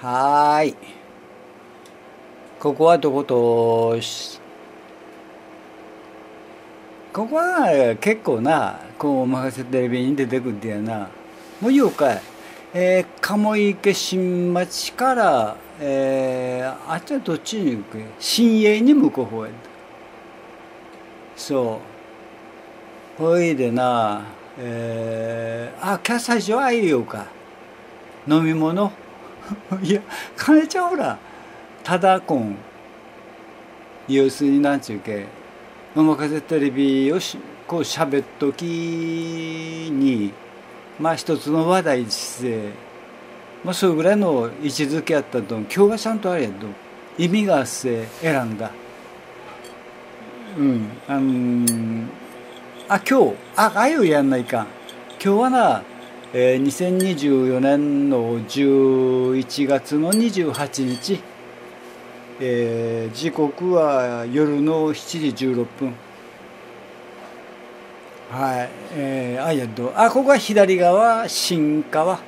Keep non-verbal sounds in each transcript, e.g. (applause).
はーい。ここはどことし、ここは結構な、こう、お任せテレビに出てくるんだよな。もう言うかい。えー、鴨池新町から、えー、あっちはどっちに行く？新栄に向こう方へ。そう。ほいでな、えー、あ、キャ最初は言うか。飲み物いや、かねちゃんほら、ただこん、要するになんちゅうけ、おまかせテレビをしこう喋っときに、まあ一つの話題にして、まあそれぐらいの位置づけやったと、今日はちゃんとあれやと、意味があって選んだ。うん、あのーあ、今日、あ、あゆやんないかん。今日はな、えー2024年の11月の28日、えー時刻は夜の7時16分。はい、えー、あいやっと、あ、ここは左側、新川。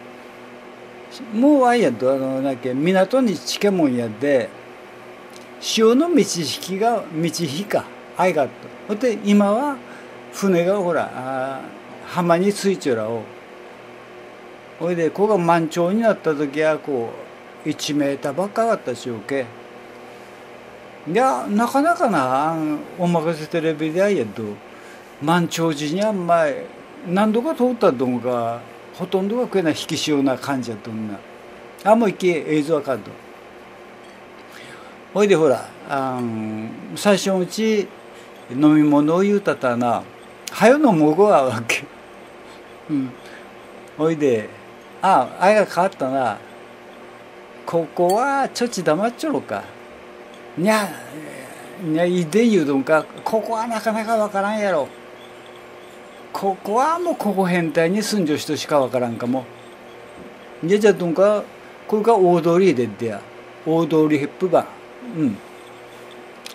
もうあいやっと、あの、なんけ、港にチケモンやで、潮の満ち引きが、満ち引か、あいがっと。ほんで、今は、船がほら、あ浜についちょらを。ほいで、ここが満潮になった時は、こう、1メーターばっかかったしょけ。いや、なかなかな、おまかせテレビであいやと、満潮時には前、何度か通ったどんが、ほとんどが食えない引き潮な感じやとんな。あ、もう一気映像あかんと。ほいでほら、あん最初のうち飲み物を言うたったな、はよ飲もうごはわけ。うん。ほいで、あ、あいが変わったな。ここはちょっち黙っちょろか。にゃ、にゃ、いで言うどんか、ここはなかなかわからんやろ。ここはもうここ変態に住んじょ人しかわからんかも。にゃじゃどんか、これが大通りでってや。大通りヘップバー。うん。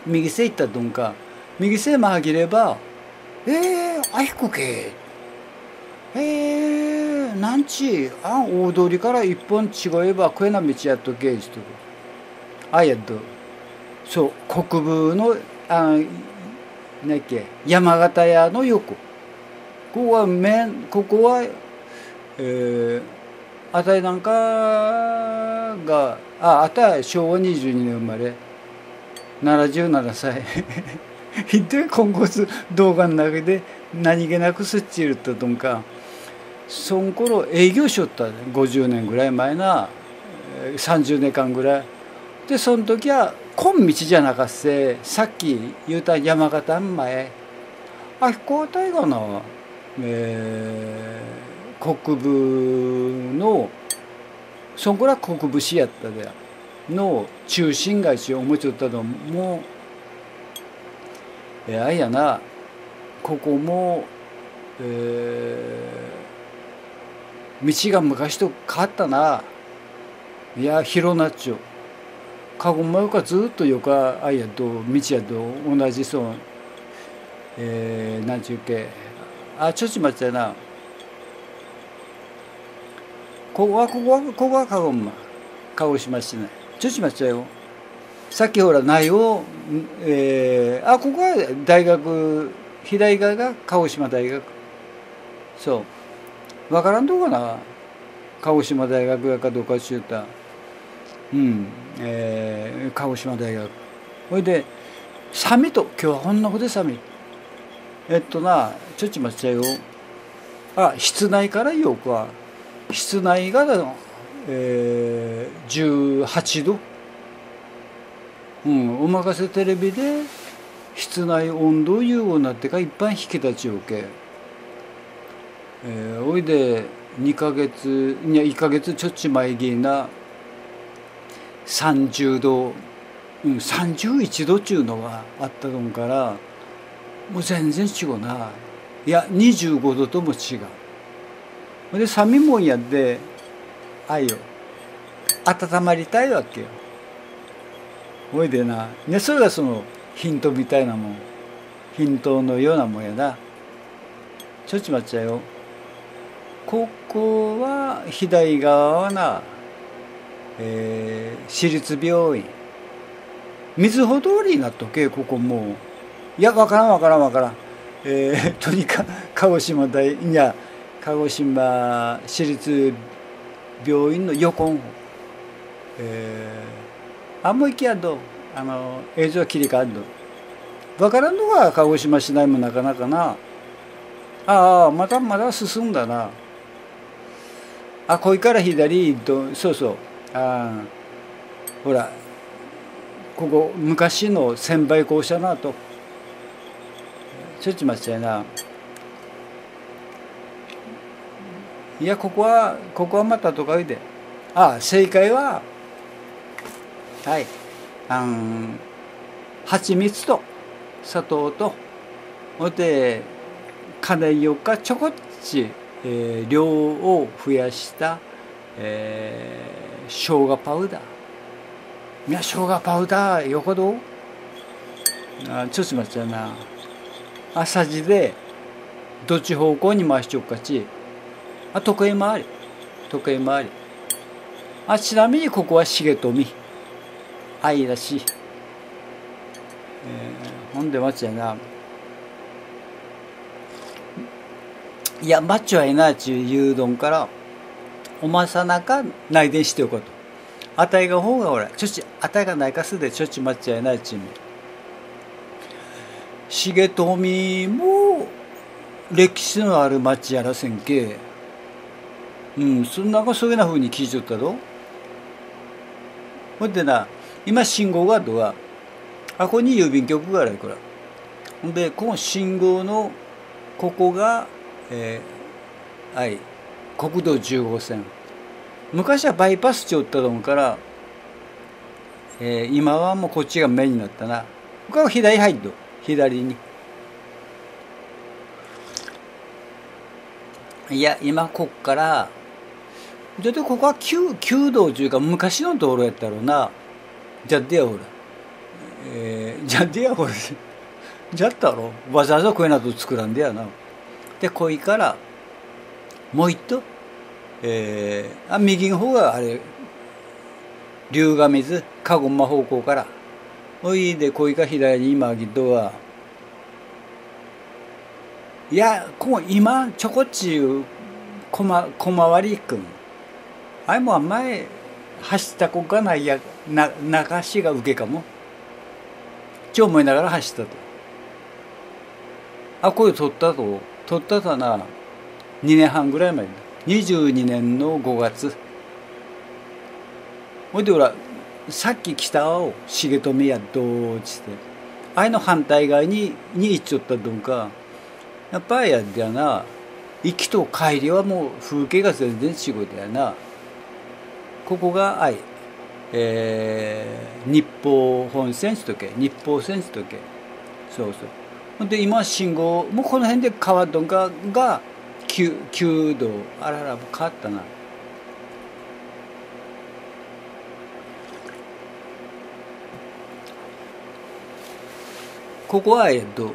右せ行ったどんか。右せまぎれば、えー、あひこけ。えー、なんち、あん大通りから一本違えば、こえな道やっとけ、ちと。あやっと。そう、国部の、あなんやっけ、山形屋の横。ここは面、ここは、えー、あたいなんかが、あ、あたい昭和22年生まれ。77歳。(laughs) ひどい今後動画の中で何気なくすっちいるったとんか。そん頃営業しよった50年ぐらい前な30年間ぐらい。でその時は今道じゃなかっせさっき言うた山形ん前。あ飛行隊がな、えー国部のそんこら国部市やったでの中心街市を思いつったのもえーあいやな。ここもえー道が昔と変わったな。いや広なっちょ。かごもよかずっとよかあいやと道やと同じそう。えー、なんちゅうけ。あちょちまっちゃな。ここはここはここはかごま鹿児島市内。ちょちまっちゃよ。さっきほら内容、えー、あここは大学左側が鹿児島大学。そう。わからんとこな。鹿児島大学やかどうかっちゅうた。うん。えー、鹿児島大学。ほいでサミット今日はほんのほでサミ。ットえっとなちょっちまっちゃよ。あ室内から言おうか室内がだの、えー、18度。うんおまかせテレビで室内温度融合になってか一般引き立ちを受け。えー、おいで2ヶ月いや1ヶ月ちょっち前ぎな30度、うん、31度っちゅうのがあったのからもう全然違うな。いや25度とも違う。ほんで寒いもんやってあいよ。温まりたいわけよ。ほいでな。ねそれがそのヒントみたいなもん。ヒントのようなもんやな。ちょっちまっちゃうよ。ここは左側はなえー、私立病院。水穂通りになっとけここもう。いやわからんわからんわからん。えー、(laughs) とにかく鹿児島大いや鹿児島市立病院の横の方。えー、あんま行きやどあの映像切り替わんどわからんのが鹿児島市内もなかなかな。ああまだまだ進んだな。あこいから左とそうそう。あほらここ昔の千倍校舎なとちょっと待ってな。いやここはここはまたとか言うてあ正解ははい。あの蜂蜜と砂糖とほで金よかちょこっち、えー、量を増やした、えー、生姜パウダー。いや生姜パウダーよほど？あちょっと待ってな。朝地でどっち方向に回しちょっかち。あ時計回り。時計回り。あちなみにここは重富愛らし。い、えー、ほんで待ちやな。いやマッチョはいなちゅう牛丼からおまさなか内伝しておこうと。あたいが方が俺。ちょちあたいがないかすでちょちマッチやないちゅう重富も歴史のある町やらせんけ。うんそんなそういうなふうに聞いちゃったろ。ほんでな今信号があるとはあこに郵便局があるこれほんでこの信号のここがえー、はい。国道10号線。昔はバイパス町ったと思うから、えー、今はもうこっちが目になったな。ここは左入っと左に。いや今こっからだってここは旧旧道というか昔の道路やったろうな。じゃでやほらえー、じゃあでやほらじゃったろわざわざこういうなと作らんでやな。でこいからもう一度、えー、あ右の方があれ龍が水かごま方向からおいでこいか左に今ギッドはいやこう今ちょこっちゅう小回りくんあれもあんまり走った子がないやな流しが受けかも。ちょ思いながら走ったと。あこれ取ったと。取ったとな2年半ぐらい前だ。22年の5月。ほいでほらさっき北を重富やどうちてあれの反対側にに行っちゃったどんか。やっぱりやでやな。行きと帰りはもう風景が全然違うだよな。ここが愛えー、日報本線しとけ。日報線しとけ。そうそう。で今信号もうこの辺で変わっとんかが 9, 9度あらら変わったな。ここはえっと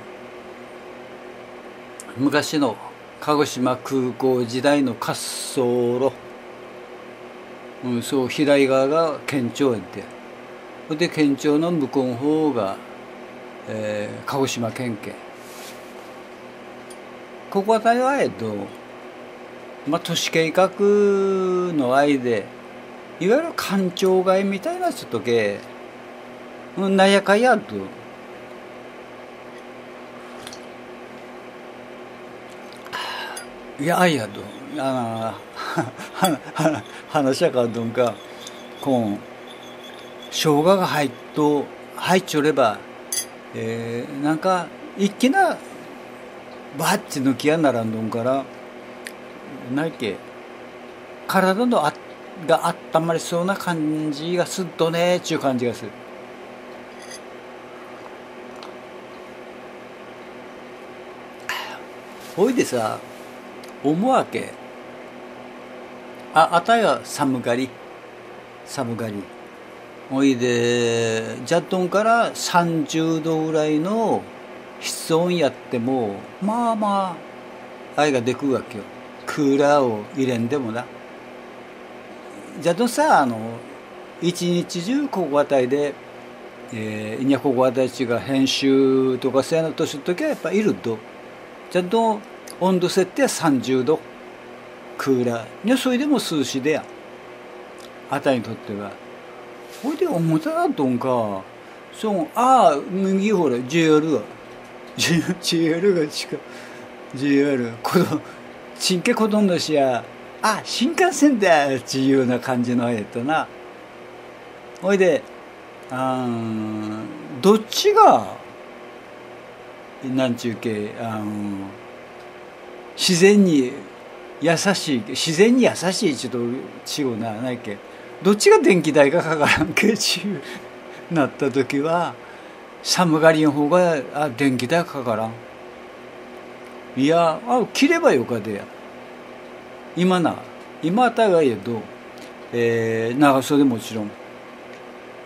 昔の鹿児島空港時代の滑走路。うん、そう左側が県庁園でで県庁の向こうの方が、えー、鹿児島県警。ここは大はえと、まあ、都市計画の間でいわゆる官庁街みたいなちょっとけなんやかんやと。いやいやと。あの話やからどんか。こん生姜が入っと入っちょれば、えー、なんか一気なバッチ抜きやならんどんからないけ体のあがあったまりそうな感じがすっとねっちゅう感じがする。ほいでさ思うわけああたや寒がり寒がりおいでジャットンから30度ぐらいの室温やってもまあまあ愛がでくわけよ。クーラーを入れんでもな。ジャットンさあの一日中ここあたりで、えー、いやここあたちが編集とかせやなとする時はやっぱいると。ちゃんと温度設定は30度クーラーにそれでも涼しでや。あたりにとっては。ほいで表だとんか。そうああ右ほら JR が JR が近 JR このちんけこどんのしや。あ新幹線だっていうような感じのやったな。ほいであどっちがなんちゅうけあの自然に優しい自然に優しいちょっと違うなないけ。どっちが電気代がかからんけちゅうなった時は寒がりの方があ電気代かからん。いやあ切ればよかでや。今な今あたがえど、えー、長袖もちろん。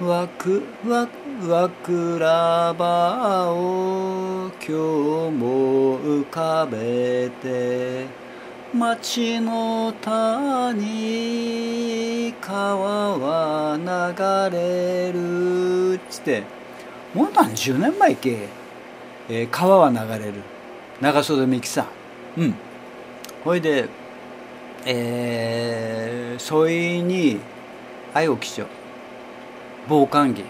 わくわくわくらばを今日も浮かべて。町の谷川は流れるっつって。もう何十年前け、えー、川は流れる。長袖美樹さんうん。ほいでえー、そいに愛を基調防寒着。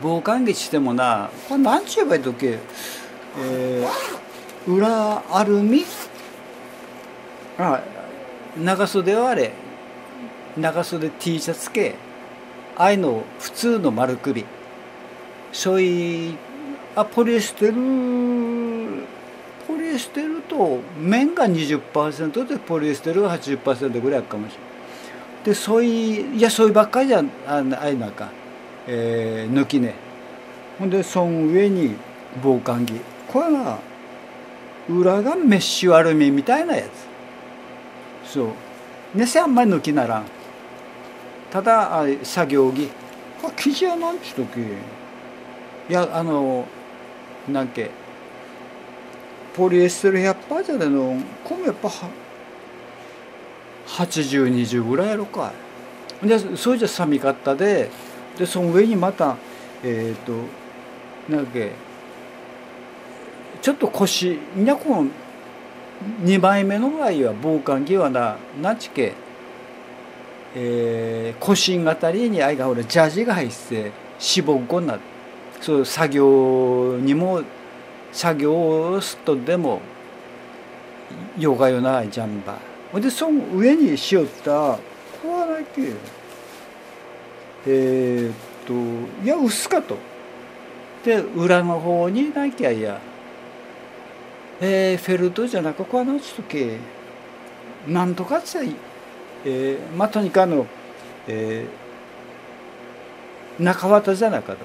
防寒着してもなこれ何ちゅうばいとけ、えー、裏アルミあ長袖はあれ。長袖 T シャツ系ああいの普通の丸首。そういあポリエステルポリエステルと綿が20%でポリエステルが80%ぐらいかもしれないでそういういやそういばっかりじゃああいなんか、えー、抜きねほんでその上に防寒着。これが裏がメッシュアルミみたいなやつ。そう。ねせあんまり抜きならんただあ作業着。あ生地はなんちゅうときいやあのなんけポリエステル100%じゃねの米やっぱ8020ぐらいやろかい。でそれじゃ寒かったででその上にまたえっ、ー、となんかちょっと腰にゃこの2枚目の場合は防寒着はななちけえー、腰んあたりにあいがほらジャージが入ってしぼっこになそう作業にも作業をすっとでもよがよなジャンバー。でその上にしよったこはだけえー、っといや薄かと。で裏の方になきゃいやえー、フェルトじゃなくこはのちとけなんとかっちゃい、えー、まあとにかくの、えー、中綿じゃなかと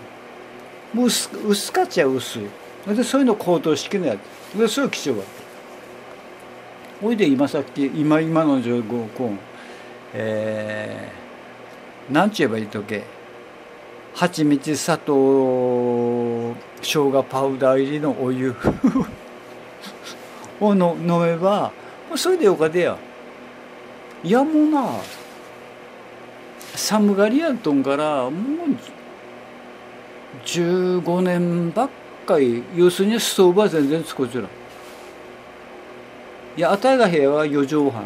もう薄薄かっちゃ薄い。でそういうの高等式のやつ。でそういう貴重だおいで今さっき今今の情報コンえー、なんちゅえばいいとけ蜂蜜砂糖生姜パウダー入りのお湯。をの飲めばそれでよかでや。いやもうな寒がりやんとんからもう15年ばっかり要するにストーブは全然使うちらいやあたいが部屋は4畳半。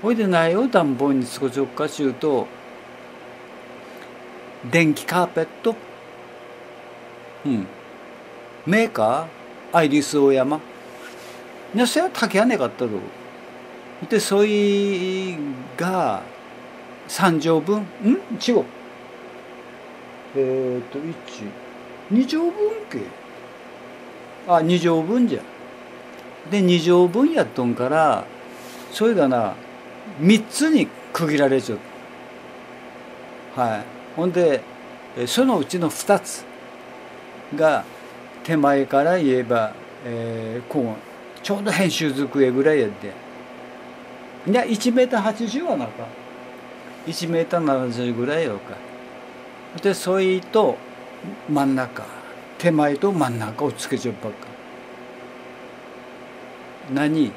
ほいでないよ暖房に少しおかしゅうと電気カーペット。うん。メーカー？アイリスオーヤマ。それは竹屋ねかったろでそいが3畳分？ん？違う。えっ、ー、と12畳分け？あ2畳分じゃ。で2畳分やっとんからそれがな3つに区切られちゃうはい。ほんでそのうちの2つが手前から言えば、えー、こう。ちょうど編集机ぐらいやって。いや1メーター80はなか1メーター70ぐらいやろか。でそいと真ん中。手前と真ん中をつけちゃうばっか。何？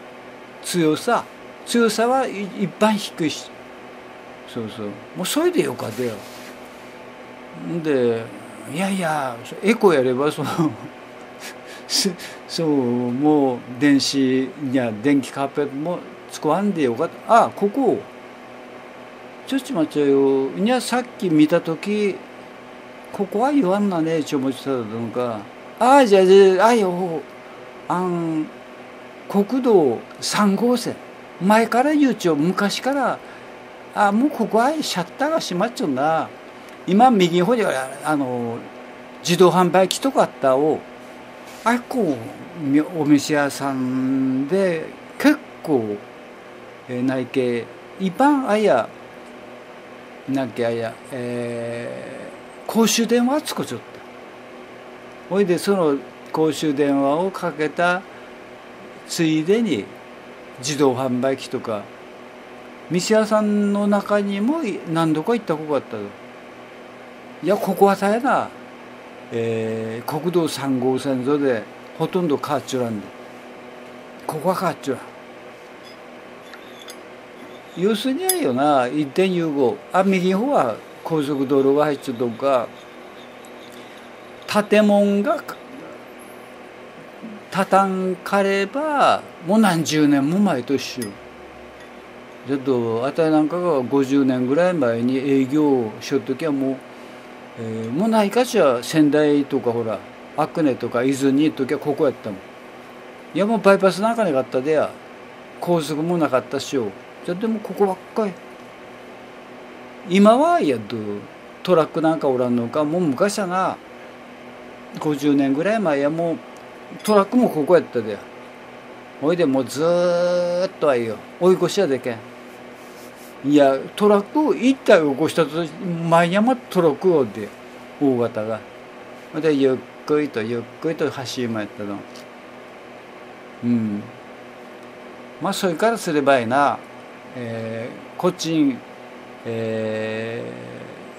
強さ？強さは一番低いし。そうそう。もうそれでよかったよ。でいやいやエコやればそのそうもう電子や電気カーペットも使わんでよかった。あここ。ちょっと待ってよ。いやさっき見た時ここは言わんなねちょもちたのか。ああじゃあじゃああよあん国道3号線。前から言うちょ昔から。あもうここはシャッターが閉まっちゃうんだ今右方にあの自動販売機とかあったをあこお店屋さんで結構え内径一般あやなきゃや、えー、公衆電話つこちょった。ほいでその公衆電話をかけたついでに自動販売機とか店屋さんの中にも何度か行ったことがあったいやここはさやな、えー、国道3号線沿いでほとんど変わっちゃらんで。ここは変わっちゃら要するにあよな1.25あ右方は高速道路が入っちゃうとか。建物が畳かればもう何十年も前としようちょっとあたりなんかが50年ぐらい前に営業しようときはもう、えー、もうないかしら仙台とかほら阿久根とか伊豆に行っときはここやったもん。いやもうバイパスなんかなかったでや。高速もなかったしよ。じゃでもここばっかり。今はやっとトラックなんかおらんのか。もう昔はな50年ぐらい前やもうトラックもここやったでや。ほいでもうずっとはいよ。追い越しやでけん。いやトラックを一体起こしたと前山トラックをで大型が。ほいでゆっくりとゆっくりと走り回ったの。うん。まあそれからすればいいな、えー、こっちに、え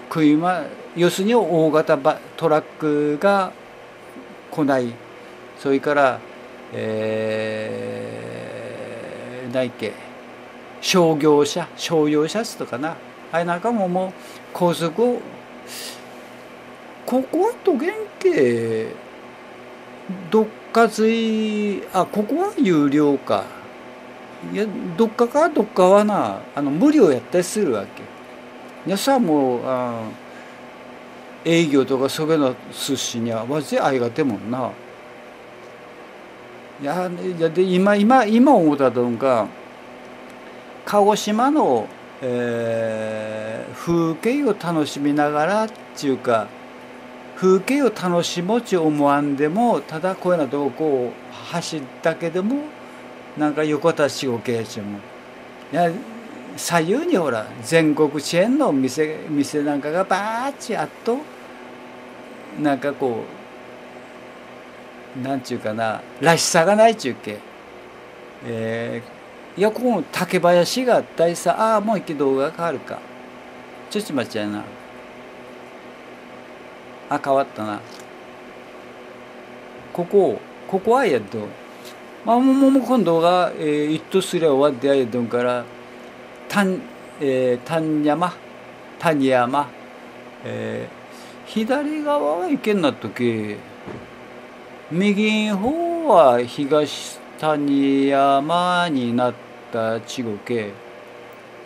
ー、車要するに大型トラックが来ない。それからえー、ないっけ。商業車商用車とかな。あれなんかももう高速をここはと原型どっかついあここは有料か。いやどっかかどっかはなあの無料やったりするわけ。いやさもうあ営業とかそげの寿司にはわぜあいがてもんな。いやで今今今思ったのが鹿児島の、えー、風景を楽しみながらっていうか風景を楽しもうち思わんでもただこういうようなとここう走ったけでもなんか横田しごけちも。いや左右にほら全国チェーンの店店なんかがバーッチあっとなんかこうなんちゅうかならしさがないちゅうけ、えー、やここ竹林があったりさああもう一気動画変わるか。ちょっと待ちゃいな。あ変わったな。ここここはやっと。まあもうもう今度が、えー、一とすりゃ終わってやどんから丹、えー、丹山？谷山、えー、左側は行けんなっとけ。右方は東谷山になってた地語系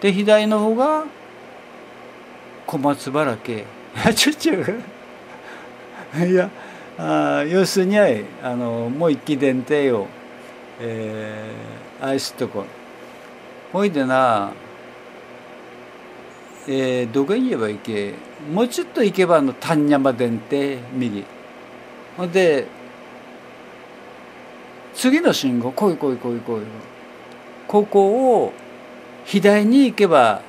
で左の方が小松原系 (laughs) ちょちょいやあ要するにあのもう一気電停を、えー、愛すとこ。ほいでなえー、どこに言えばいけ？もうちょっと行けばあの丹山電停右。ほんで次の信号来い来い来い来い。ここを左に行けば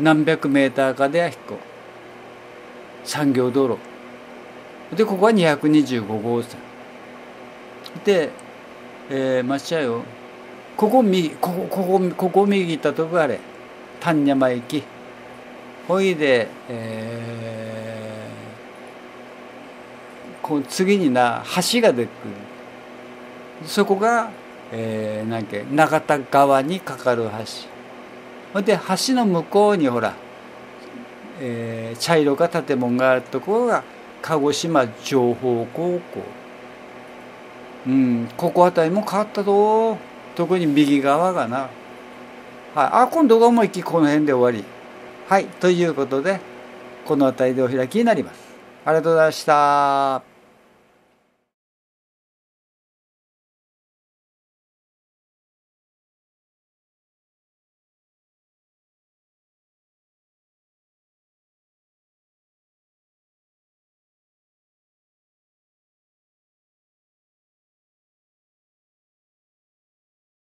何百メーターかで引く産業道路。でここは225号線。で、えー、まっちゃよ。ここ右ここここここ右行ったとこあれ。丹山駅。ほいで、えー、こう次にな橋が出てくる。そこが、えー、なんけ永田川にかかる橋。ほんで橋の向こうにほらえー、茶色か建物があるところが鹿児島情報高校。うんここあたりも変わったぞ。特に右側がな、はい、あ今度が思いっきりこの辺で終わり。はいということでこの辺りでお開きになります。ありがとうございました。